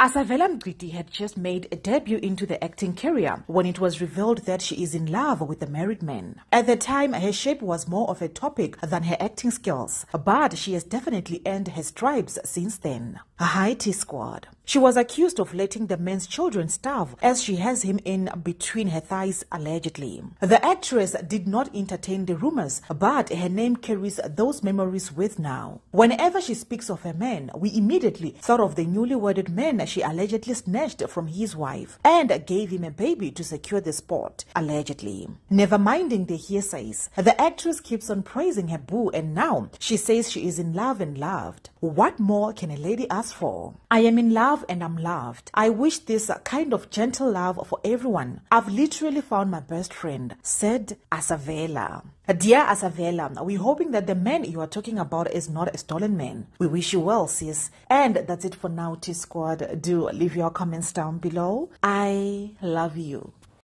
Asavela Mngqithi had just made a debut into the acting career when it was revealed that she is in love with a married man. At the time, her shape was more of a topic than her acting skills, but she has definitely earned her stripes since then. Hi T Squad. She was accused of letting the man's children starve as she has him in between her thighs allegedly. The actress did not entertain the rumors, but her name carries those memories with now. Whenever she speaks of a man, we immediately thought of the newly wedded man she allegedly snatched from his wife and gave him a baby to secure the spot, allegedly. Never minding the hearsays, the actress keeps on praising her boo and now she says she is in love and loved. What more can a lady ask for? I am in love and I'm loved. I wish this kind of gentle love for everyone. I've literally found my best friend, said Asavela. Dear Asavela, we're hoping that the man you are talking about is not a stolen man. We wish you well, sis. And that's it for now, T Squad. Do leave your comments down below. I love you.